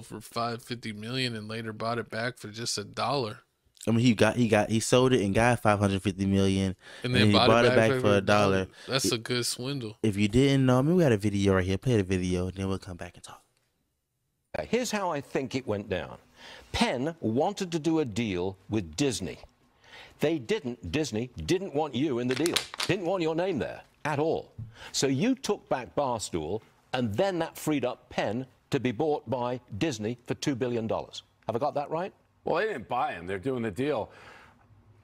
for five fifty million and later bought it back for just a dollar. I mean, he got he got he sold it and got five hundred fifty million, And then he bought, it back, for a dollar. That's a good swindle. If you didn't know, I mean, we got a video right here. Play the video, then we'll come back and talk. Here's how I think it went down. Penn wanted to do a deal with Disney. They didn't, Disney didn't want you in the deal, didn't want your name there at all. So you took back Barstool, and then that freed up Penn to be bought by Disney for $2 billion. Have I got that right? Well, they didn't buy him. They're doing the deal.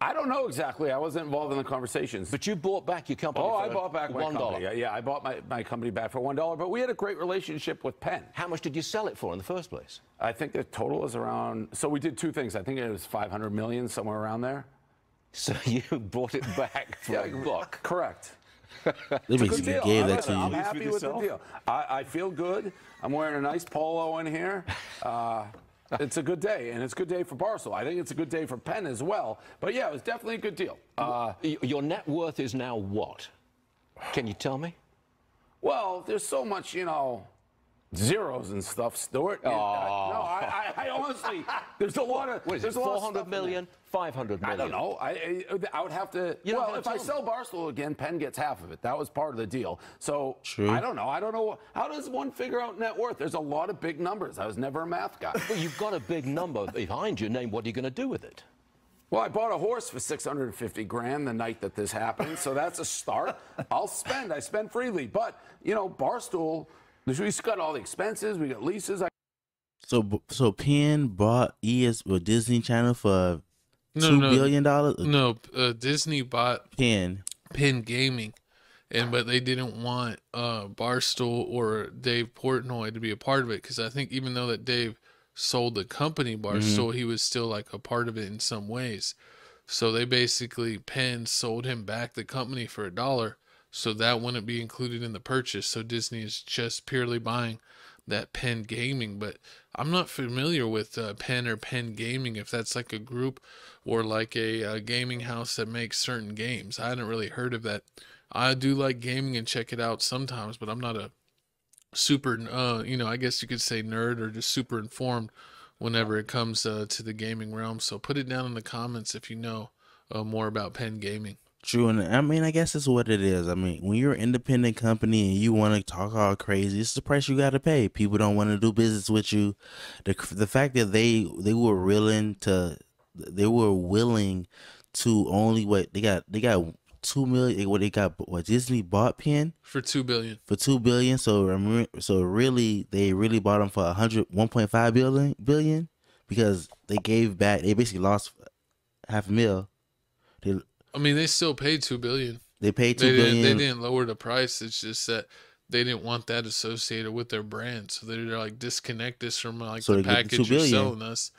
I don't know exactly. I wasn't involved in the conversations. But you bought back your company oh, for I bought back my $1. company. Yeah, Yeah, I bought my, my company back for one dollar. But we had a great relationship with Penn. How much did you sell it for in the first place? I think the total is around. So we did two things. I think it was 500 million, somewhere around there. So you bought it back for a buck. Correct. They It's a basically good deal. gave I'm, that to I'm happy with the deal. I, I feel good. I'm wearing a nice polo in here. Uh, it's a good day, and it's a good day for Barstool. I think it's a good day for Penn as well. But yeah, it was definitely a good deal. Uh, Your net worth is now what? Can you tell me? well, there's so much, you know, zeros and stuff, Stuart. Uh, no, I, I, I honestly, there's a lot of. What is there's it? a lot of 400 stuff million? 500 I don't know. I, I, I would have to. You well, if I sell Barstool again, Penn gets half of it. That was part of the deal. So True. I don't know. I don't know. How does one figure out net worth? There's a lot of big numbers. I was never a math guy. Well, you've got a big number behind your name. What are you going to do with it? well, I bought a horse for 650 grand the night that this happened. So that's a start. I'll spend. I spend freely. But, you know, Barstool, we've got all the expenses. We got leases. I So so Penn bought ES or Disney Channel for No, two no, billion dollars. No, uh, Disney bought Penn. Penn Gaming, and but they didn't want uh, Barstool or Dave Portnoy to be a part of it because I think even though that Dave sold the company Barstool, he was still like a part of it in some ways. So they basically Penn sold him back the company for a dollar, so that wouldn't be included in the purchase. So Disney is just purely buying that Penn Gaming, but I'm not familiar with uh, Penn or Penn Gaming if that's like a group or like a, uh gaming house that makes certain games. I hadn't really heard of that. I do like gaming and check it out sometimes, but I'm not a super, uh, you know, I guess you could say nerd or just super informed whenever it comes uh, to the gaming realm. So put it down in the comments if you know uh, more about Penn Gaming. True, and I mean, I guess it's what it is. I mean, when you're an independent company and you want to talk all crazy, it's the price you got to pay. People don't want to do business with you. The the fact that they they were willing to, they were willing to only what they got. They got two million. What they got? What Disney bought Penn For two billion. for two billion. So so really, they really bought them for a hundred, one point five billion billion because they gave back. They basically lost half a mil. They I mean, they still paid two billion. they paid They two didn't, they didn't lower the price. It's just that they didn't want that associated with their brand. So they're like disconnect this from like So the get the package you're billion. selling us.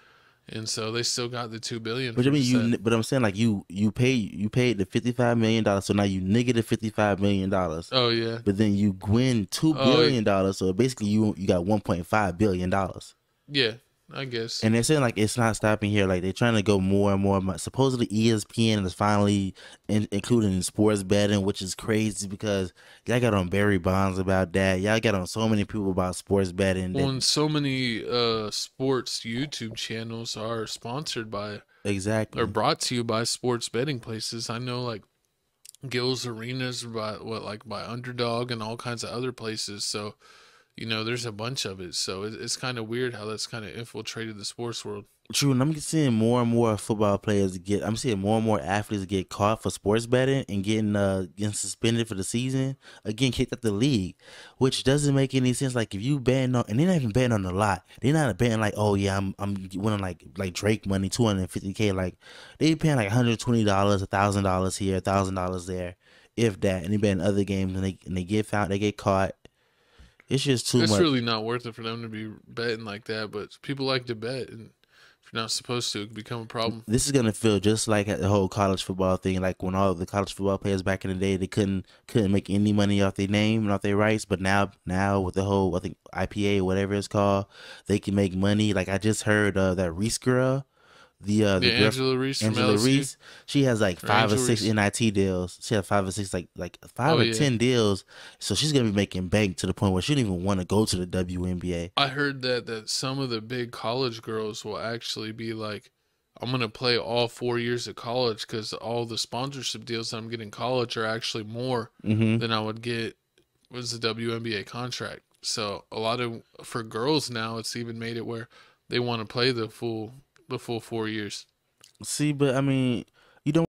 And so they still got the two billion. But I mean, you. But I'm saying like you, you pay, you paid the fifty five million dollars. So now you negative fifty five million dollars. Oh yeah. But then you win two oh, billion dollars. So basically, you you got one point five billion dollars. Yeah, I guess. And they're saying like it's not stopping here. Like they're trying to go more and more. Supposedly ESPN is finally in, sports betting, which is crazy because y'all got on Barry Bonds about that. Y'all got on so many people about sports betting. that- so many uh sports YouTube channels are sponsored by exactly. or brought to you by sports betting places. I know like Gills Arenas by what like by Underdog and all kinds of other places. So, you know, there's a bunch of it. So it, it's kind of weird how that's kind of infiltrated the sports world. True, and I'm seeing more and more football players get. I'm seeing more and more athletes get caught for sports betting and getting uh getting suspended for the season. Again, kicked out the league, which doesn't make any sense. Like if you betting on, and they're not even betting on a lot. They're not betting like, oh yeah, I'm I'm winning like like Drake money, two hundred and fifty k. Like they paying like 120 dollars, a thousand dollars here, thousand dollars there, if that. And they bet in other games, and they and they get found, they get caught. It's just too it's much. really not worth it for them to be betting like that. But people like to bet, and if you're not supposed to, it can become a problem. this is gonna feel just like the whole college football thing. Like when all the college football players back in the day, they couldn't couldn't make any money off their name and off their rights. But now, now with the whole I think IPA or whatever it's called, they can make money. Like I just heard uh, that Reese girl, the uh, the girl- Angel Reese from Angela. Reese. She has like five or Angela six Reese. NIL deals. She has five or six like like five Oh, or yeah. ten deals. So she's gonna be making bank to the point where she don't even want to go to the WNBA. I heard that that some of the big college girls will actually be like, I'm gonna play all four years of college because all the sponsorship deals that I'm getting in college are actually more Mm-hmm. than I would get was the WNBA contract. So a lot of for girls now, it's even made it where they want to play the full the full four years. See, but I mean, you don't